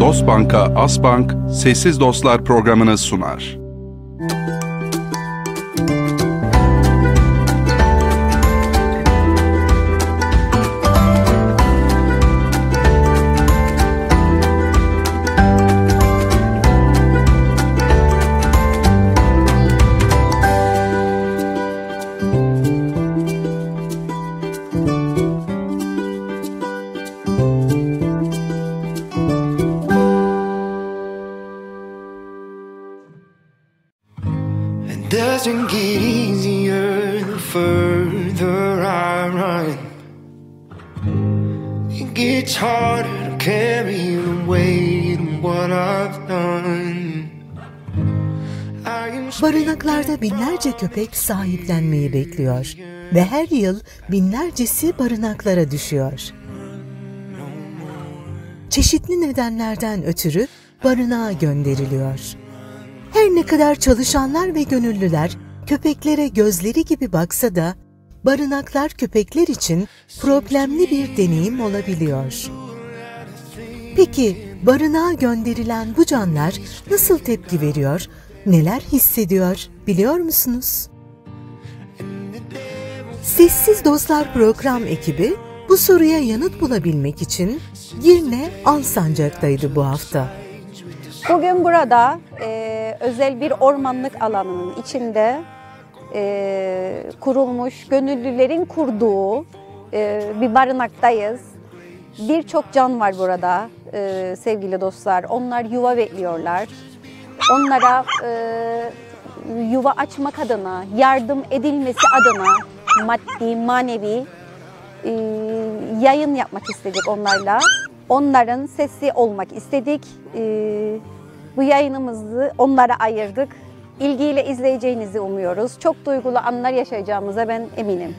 Dostbank'a Asbank Sessiz Dostlar programını sunar. Gets harder to carry the weight of what I've done. Barınaklarda binlerce köpek sahiplenmeyi bekliyor ve her yıl binlercesi barınaklara düşüyor. Çeşitli nedenlerden ötürü barınağa gönderiliyor. Her ne kadar çalışanlar ve gönüllüler köpeklere gözleri gibi baksa da barınaklar köpekler için problemli bir deneyim olabiliyor. Peki barınağa gönderilen bu canlar nasıl tepki veriyor, neler hissediyor biliyor musunuz? Sessiz Dostlar program ekibi bu soruya yanıt bulabilmek için Girne Alsancak'taydı bu hafta. Bugün burada e, özel bir ormanlık alanının içinde e, kurulmuş, gönüllülerin kurduğu e, bir barınaktayız. Birçok can var burada e, sevgili dostlar. Onlar yuva bekliyorlar. Onlara e, yuva açmak adına, yardım edilmesi adına maddi, manevi e, yayın yapmak istedik onlarla. Onların sesi olmak istedik. E, bu yayınımızı onlara ayırdık. İlgiyle izleyeceğinizi umuyoruz. Çok duygulu anlar yaşayacağımıza ben eminim.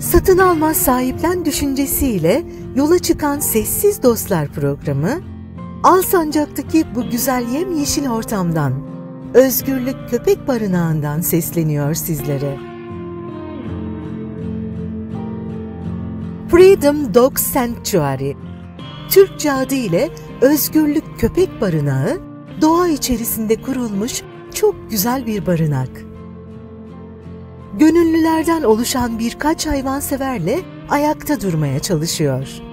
Satın almaz sahiplen düşüncesiyle yola çıkan Sessiz Dostlar programı, Alsancak'taki bu güzel yemyeşil ortamdan, Özgürlük Köpek Barınağı'ndan sesleniyor sizlere. Freedom Dog Sanctuary, Türkçe adı ile Özgürlük Köpek Barınağı, doğa içerisinde kurulmuş çok güzel bir barınak. Gönüllülerden oluşan birkaç hayvanseverle ayakta durmaya çalışıyor.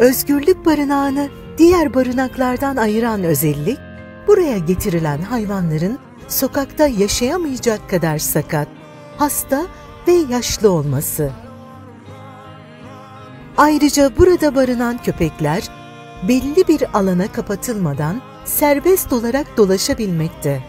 Özgürlük Barınağı'nı diğer barınaklardan ayıran özellik, buraya getirilen hayvanların sokakta yaşayamayacak kadar sakat, hasta ve yaşlı olması. Ayrıca burada barınan köpekler belli bir alana kapatılmadan serbest olarak dolaşabilmekte.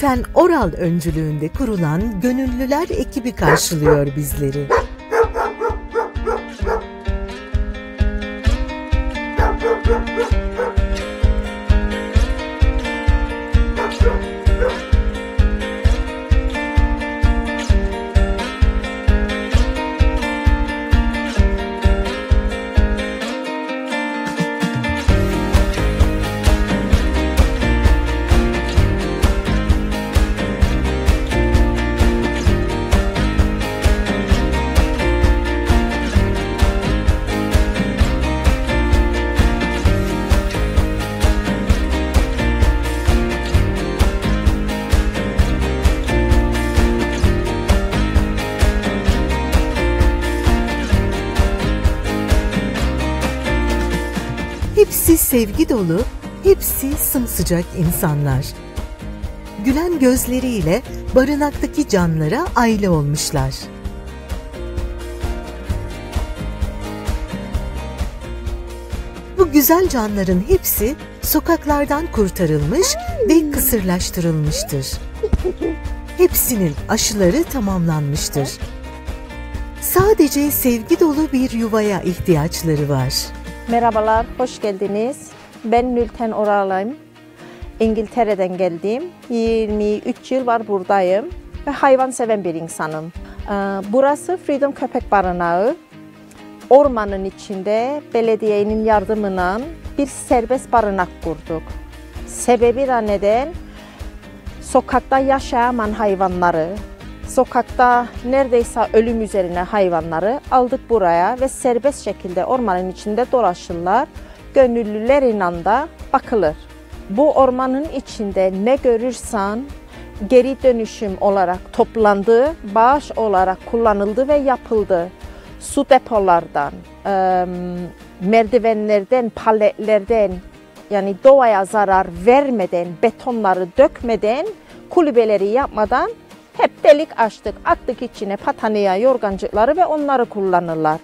Nulten Oral öncülüğünde kurulan gönüllüler ekibi karşılıyor bizleri. Sevgi dolu, hepsi sımsıcak insanlar. Gülen gözleriyle barınaktaki canlara aile olmuşlar. Bu güzel canların hepsi sokaklardan kurtarılmış ve kısırlaştırılmıştır. Hepsinin aşıları tamamlanmıştır. Sadece sevgi dolu bir yuvaya ihtiyaçları var. Merhabalar, hoş geldiniz. Ben Nülten Oral'ım. İngiltere'den geldim. 23 yıl var buradayım ve hayvan seven bir insanım. Ee, Burası Freedom Köpek Barınağı. Ormanın içinde belediyenin yardımıyla bir serbest barınak kurduk. Sebebi de neden? Sokakta yaşayan hayvanları, sokakta neredeyse ölüm üzerine hayvanları aldık buraya ve serbest şekilde ormanın içinde dolaşırlar. Gönüllüler inanda bakılır. Bu ormanın içinde ne görürsen geri dönüşüm olarak toplandı, bağış olarak kullanıldı ve yapıldı. Su depolardan, merdivenlerden, paletlerden yani doğaya zarar vermeden, betonları dökmeden, kulübeleri yapmadan hep delik açtık, attık içine patanıya, yorgancıkları ve onları kullanırlar.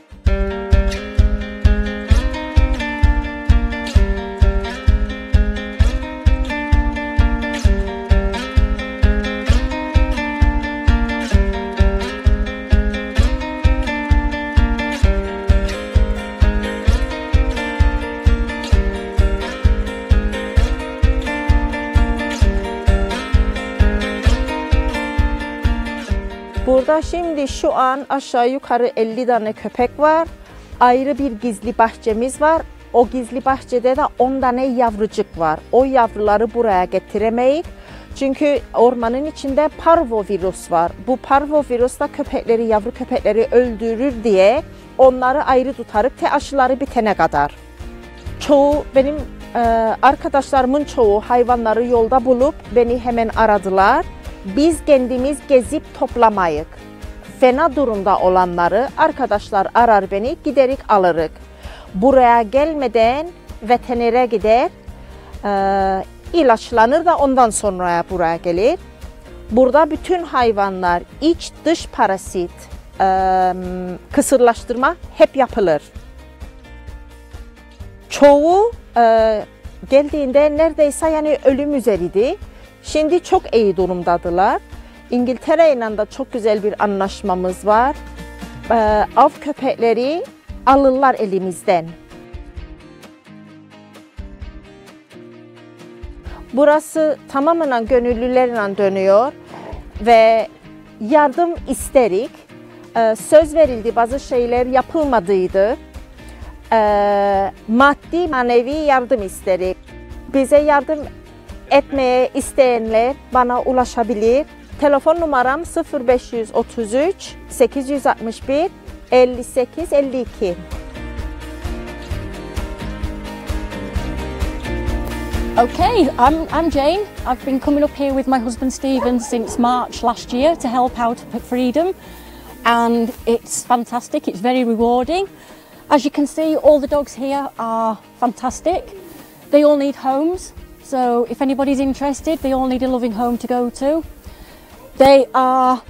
Şimdi şu an aşağı yukarı 50 tane köpek var. Ayrı bir gizli bahçemiz var. O gizli bahçede de 10 tane yavrucuk var. O yavruları buraya getiremeyiz. Çünkü ormanın içinde parvovirüs var. Bu parvovirüs da köpekleri, yavru köpekleri öldürür diye onları ayrı tutarık te aşıları bitene kadar. Çoğu benim e, arkadaşlarımın çoğu hayvanları yolda bulup beni hemen aradılar. Biz kendimiz gezip toplamayık. Fena durumda olanları arkadaşlar arar beni giderik alırık. Buraya gelmeden veterinere gider, e, ilaçlanır da ondan sonra buraya gelir. Burada bütün hayvanlar iç dış parasit, e, kısırlaştırma hep yapılır. Çoğu e, geldiğinde neredeyse yani ölüm üzeriydi. Şimdi çok iyi durumdadılar. İngiltere ile de çok güzel bir anlaşmamız var. Av köpekleri alırlar elimizden. Burası tamamen gönüllülerle dönüyor ve yardım isterik. Söz verildi bazı şeyler yapılmadıydı. Maddi manevi yardım isterik. Bize yardım etmeye isteyenler bana ulaşabilir. Telefon numaram 0533 861 58 52. Okay, I'm, I'm Jane. I've been coming up here with my husband Stephen since March last year to help out at Freedom, and it's fantastic, it's very rewarding. As you can see, all the dogs here are fantastic. They all need homes, so if anybody's interested, they all need a loving home to go to. They are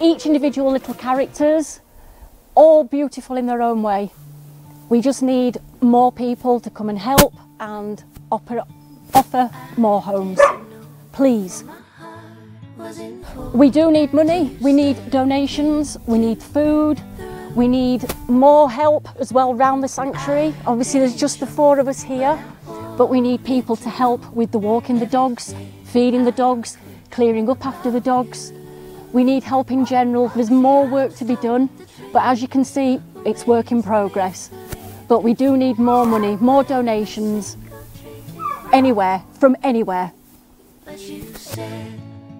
each individual little characters, all beautiful in their own way. We just need more people to come and help and offer, more homes. Please. We do need money, we need donations, we need food, we need more help as well round the sanctuary. Obviously, there's just the four of us here, but we need people to help with the walking the dogs, feeding the dogs, clearing up after the dogs. We need help in general. There's more work to be done, but as you can see, it's work in progress. But we do need more money, more donations, anywhere, from anywhere. But you set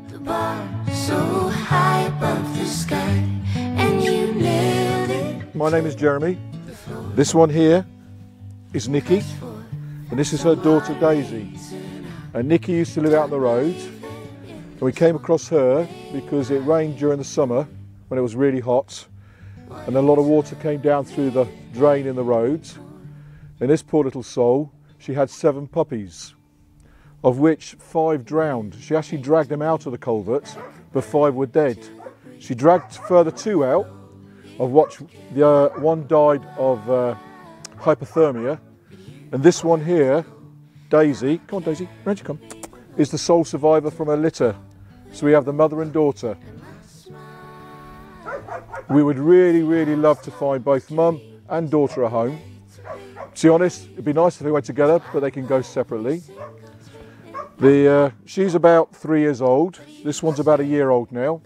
the bar so high above the sky, and you nailed it. My name is Jeremy. This one here is Nikki, and this is her daughter Daisy. And Nikki used to live out on the road, and we came across her because it rained during the summer when it was really hot, and a lot of water came down through the drain in the roads. And this poor little soul, she had seven puppies, of which five drowned. She actually dragged them out of the culvert, but five were dead. She dragged further two out, of which the uh, one died of uh, hypothermia, And this one here, Daisy, come on Daisy, round you come, is the sole survivor from her litter. So we have the mother and daughter. We would really, really love to find both mum and daughter a home. To be honest, it'd be nice if they went together, but they can go separately. The, uh, she's about three years old. This one's about a year old now.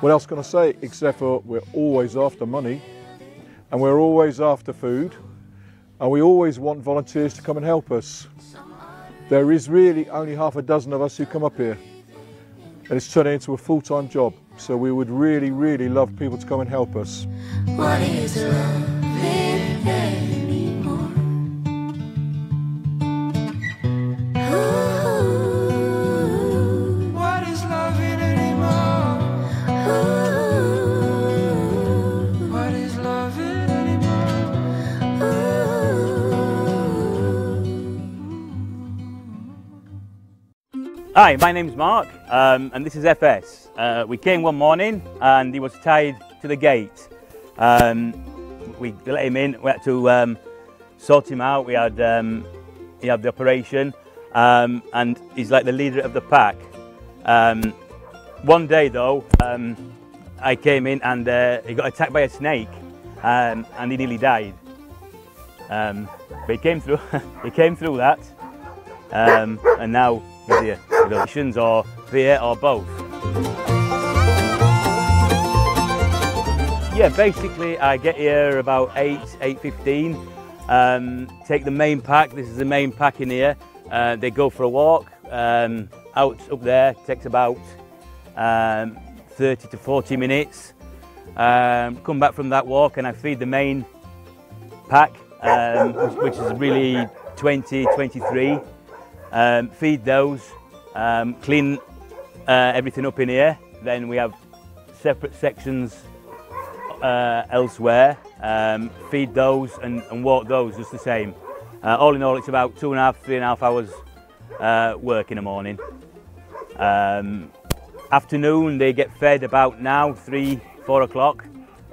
What else can I say? Except for we're always after money and we're always after food and we always want volunteers to come and help us. There is really only half a dozen of us who come up here and it's turning into a full-time job. So we would really, really love people to come and help us. Hi, my name's Mark, um, and this is FS. Uh, we came one morning and he was tied to the gate. Um, we let him in, we had to um, sort him out. We had, um, he had the operation, um, and he's like the leader of the pack. Um, one day though, I came in and uh, he got attacked by a snake, and he nearly died. But he came through, he came through that, and now he's here. Relations or fear or both. Yeah, basically I get here about 8, 8.15, um, take the main pack, this is the main pack in here, uh, they go for a walk, um, out up there, takes about um, 30 to 40 minutes, um, come back from that walk and I feed the main pack, um, which, which is really 20, 23, um, feed those, um, clean uh, everything up in here, then we have separate sections uh, elsewhere, um, feed those and, and walk those just the same. Uh, all in all, it's about two and a half, three and a half hours uh, work in the morning. Um, afternoon, they get fed about now, three, four o'clock.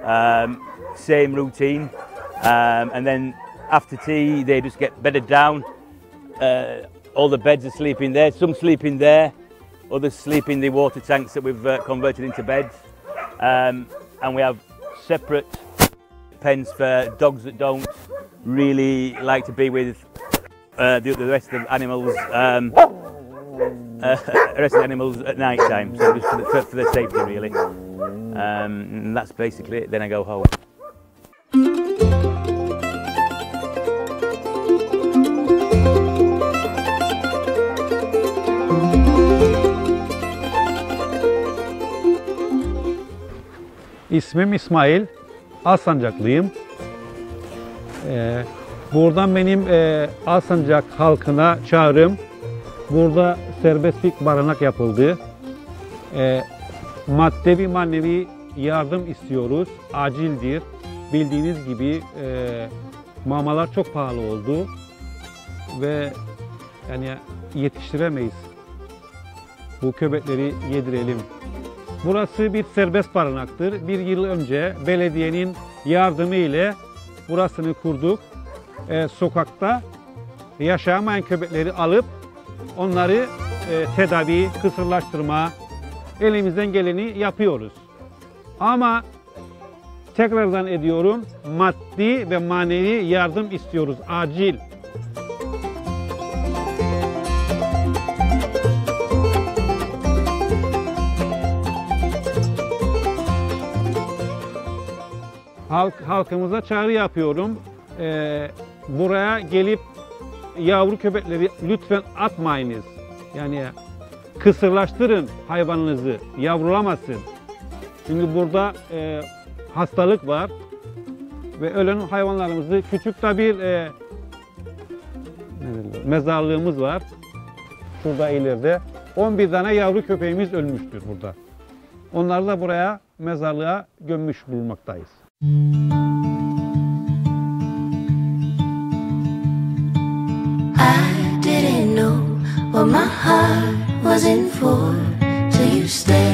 Um, same routine. Um, and then after tea, they just get bedded down. Uh, all the beds are sleeping there. Some sleep in there, others sleep in the water tanks that we've uh, converted into beds. Um, and we have separate pens for dogs that don't really like to be with uh, the, the rest of the animals. Um, uh, rest of the animals at night time, so just for the, for, for the safety really. Um, that's basically it. Then I go home. İsmim İsmail, Alsancaklıyım. Ee, buradan benim e, Alsancak halkına çağrım. Burada serbestlik barınak yapıldı. Ee, maddevi manevi yardım istiyoruz. Acildir. Bildiğiniz gibi e, mamalar çok pahalı oldu. Ve yani yetiştiremeyiz. Bu köpekleri yedirelim. Burası bir serbest barınaktır. Bir yıl önce belediyenin yardımı ile burasını kurduk. Ee, sokakta yaşayamayan köpekleri alıp onları e, tedavi, kısırlaştırma elimizden geleni yapıyoruz. Ama tekrardan ediyorum maddi ve manevi yardım istiyoruz acil. Halk halkımıza çağrı yapıyorum. Ee, buraya gelip yavru köpekleri lütfen atmayınız. Yani kısırlaştırın hayvanınızı, yavrulamasın. Çünkü burada e, hastalık var ve ölen hayvanlarımızı küçük de bir e, mezarlığımız var. Şurada ileride 11 tane yavru köpeğimiz ölmüştür burada. Onları da buraya mezarlığa gömmüş bulunmaktayız. I didn't know what my heart was in for till you stepped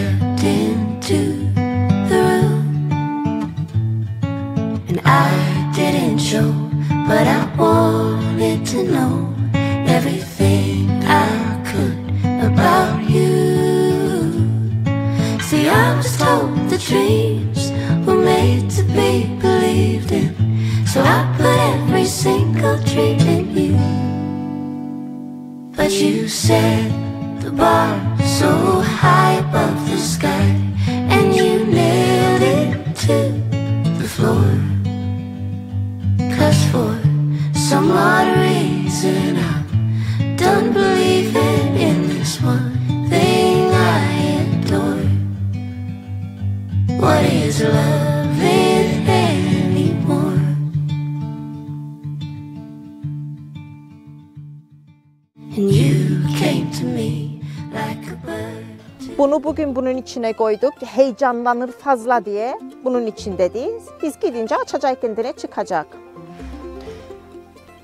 Bunu bugün bunun içine koyduk. Heyecanlanır fazla diye bunun içindeyiz. Biz gidince açacak kendine çıkacak.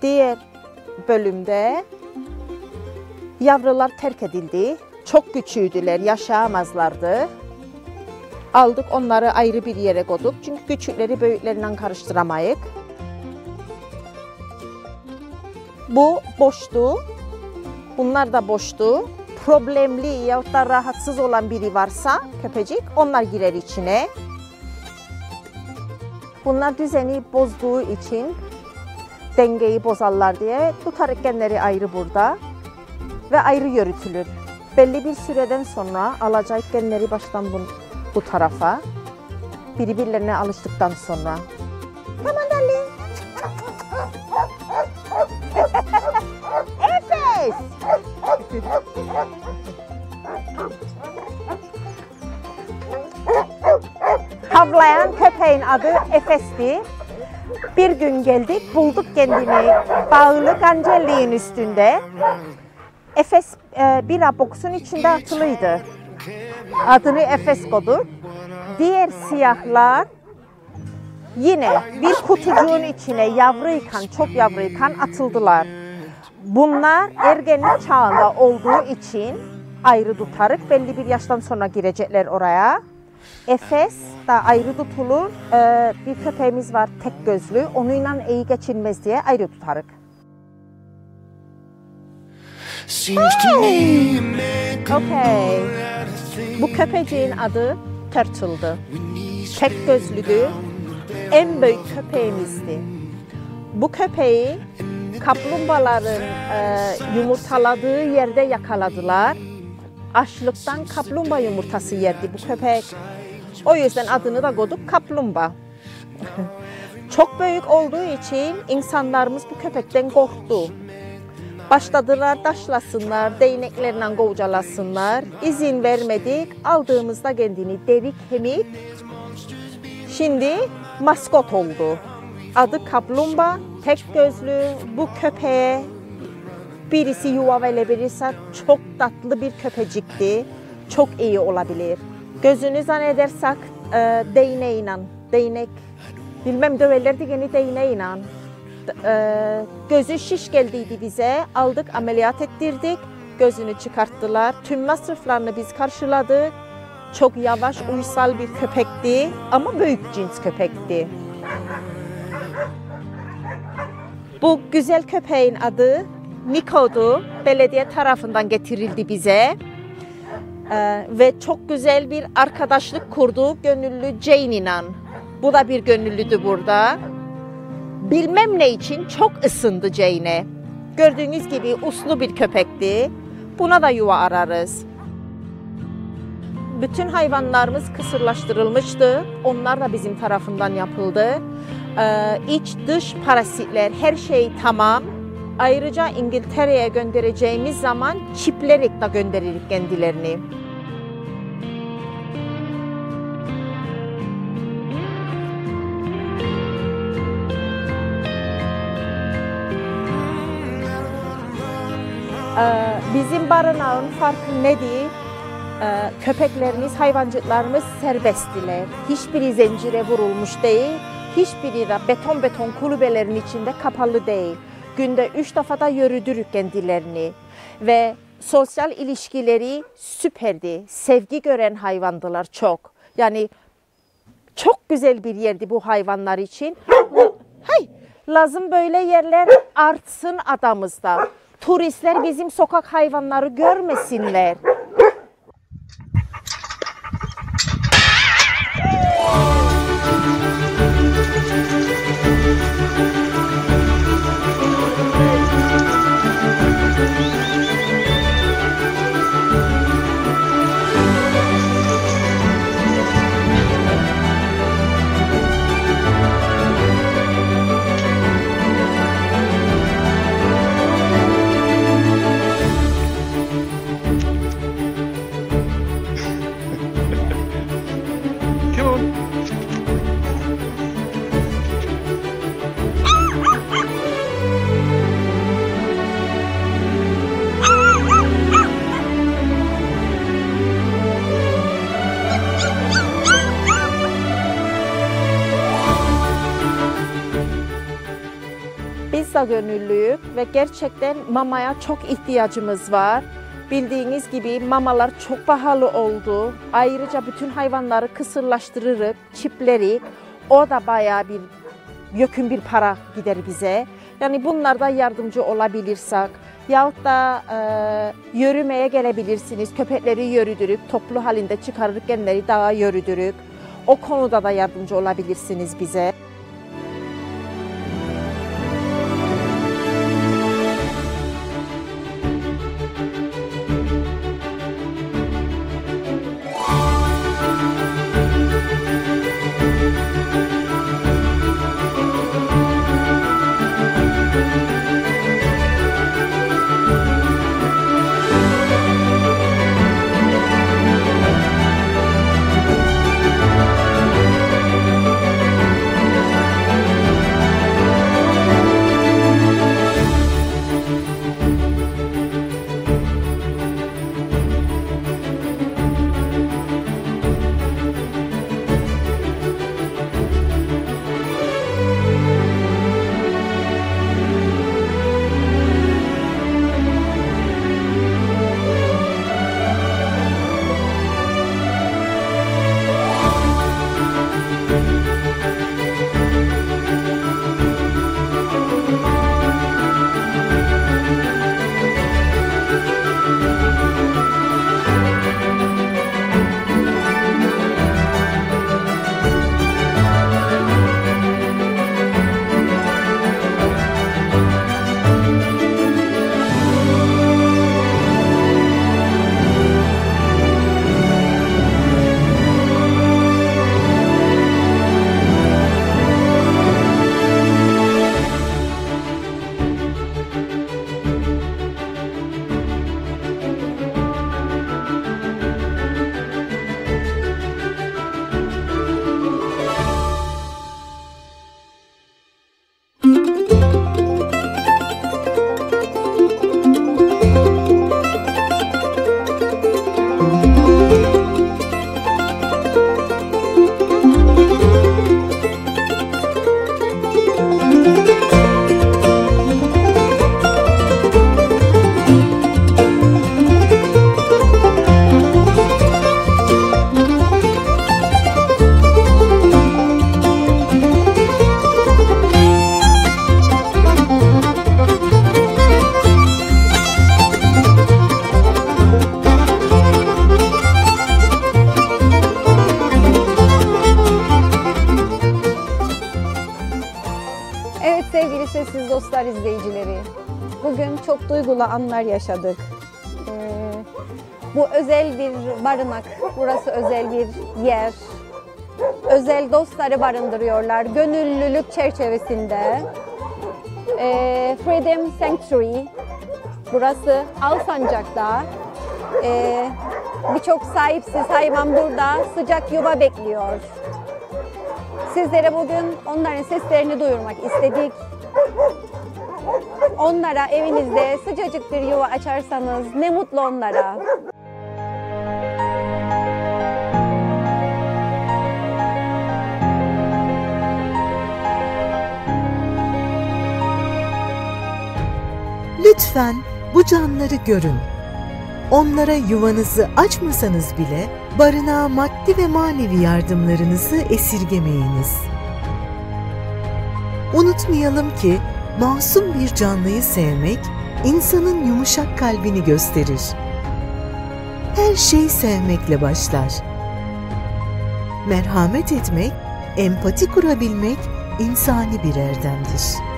Diğer bölümde yavrular terk edildi. Çok küçüğüdüler, yaşayamazlardı. Aldık onları ayrı bir yere koyduk. Çünkü küçükleri büyüklerinden karıştıramayık. Bu boştu. Bunlar da boştu. Problemli yahut da rahatsız olan biri varsa köpecik onlar girer içine. Bunlar düzeni bozduğu için dengeyi bozarlar diye tutarık genleri ayrı burada ve ayrı yürütülür. Belli bir süreden sonra alacak genleri baştan bu, bu tarafa birbirlerine alıştıktan sonra. Tamam darling. Efes. Havlayan köpeğin adı Efes'ti. Bir gün geldik, bulduk kendini bağlı gancelliğin üstünde. Efes e, bir boksun içinde atılıydı. Adını Efes koyduk. Diğer siyahlar yine bir kutucuğun içine yavruyken, çok yavruyken atıldılar. Bunlar ergenlik çağında olduğu için ayrı tutarık. Belli bir yaştan sonra girecekler oraya. Efes da ayrı tutulur. Ee, bir köpeğimiz var tek gözlü. Onunla iyi geçilmez diye ayrı tutarık. Okay. Bu köpeğin adı Turtle'dı. Tek gözlüdü. En büyük köpeğimizdi. Bu köpeği kaplumbağaların e, yumurtaladığı yerde yakaladılar. Açlıktan kaplumbağa yumurtası yerdi bu köpek. O yüzden adını da koyduk kaplumbağa. Çok büyük olduğu için insanlarımız bu köpekten korktu. Başladılar taşlasınlar, değneklerle kovcalasınlar. İzin vermedik. Aldığımızda kendini derik kemik. Şimdi maskot oldu. Adı kaplumbağa, tek gözlü. Bu köpeğe birisi yuva verebilirse çok tatlı bir köpecikti. Çok iyi olabilir. Gözünü zannedersek e, değneğiyle, değnek, bilmem döverlerdi gene değneğiyle. E, gözü şiş geldiydi bize. Aldık, ameliyat ettirdik. Gözünü çıkarttılar. Tüm masraflarını biz karşıladık. Çok yavaş, uysal bir köpekti ama büyük cins köpekti. Bu güzel köpeğin adı Niko'du. Belediye tarafından getirildi bize. Ee, ve çok güzel bir arkadaşlık kurdu gönüllü Jane inan. Bu da bir gönüllüdü burada. Bilmem ne için çok ısındı Jane'e. Gördüğünüz gibi uslu bir köpekti. Buna da yuva ararız. Bütün hayvanlarımız kısırlaştırılmıştı. Onlar da bizim tarafından yapıldı. Ee, iç dış parazitler her şey tamam. Ayrıca İngiltere'ye göndereceğimiz zaman çiplerek de gönderirik kendilerini. Bizim barınağın farkı nedir? Ee, köpeklerimiz, hayvancıklarımız serbesttiler. Hiçbiri zincire vurulmuş değil. Hiçbiri de beton beton kulübelerin içinde kapalı değil. Günde üç defa da yürüdürük kendilerini. Ve sosyal ilişkileri süperdi. Sevgi gören hayvandılar çok. Yani çok güzel bir yerdi bu hayvanlar için. Hey, Lazım böyle yerler artsın adamızda. Turistler bizim sokak hayvanları görmesinler. De gönüllüyük ve gerçekten mamaya çok ihtiyacımız var. Bildiğiniz gibi mamalar çok pahalı oldu. Ayrıca bütün hayvanları kısırlaştırırık, çipleri. O da bayağı bir yökün bir para gider bize. Yani bunlarda yardımcı olabilirsek yahut da e, yürümeye gelebilirsiniz. Köpekleri yürüdürük, toplu halinde çıkarırık genleri dağa yürüdürük. O konuda da yardımcı olabilirsiniz bize. Anlar yaşadık. Ee, bu özel bir barınak, burası özel bir yer. Özel dostları barındırıyorlar gönüllülük çerçevesinde. Ee, Freedom Sanctuary, burası Alsancak'ta. Ee, Birçok sahipsiz hayvan burada sıcak yuva bekliyor. Sizlere bugün onların seslerini duyurmak istedik. Onlara evinizde sıcacık bir yuva açarsanız ne mutlu onlara. Lütfen bu canları görün. Onlara yuvanızı açmasanız bile barınağa maddi ve manevi yardımlarınızı esirgemeyiniz. Unutmayalım ki masum bir canlıyı sevmek insanın yumuşak kalbini gösterir. Her şey sevmekle başlar. Merhamet etmek, empati kurabilmek insani bir erdemdir.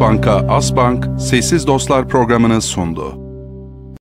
Bank'a Asbank Sessiz Dostlar programını sundu.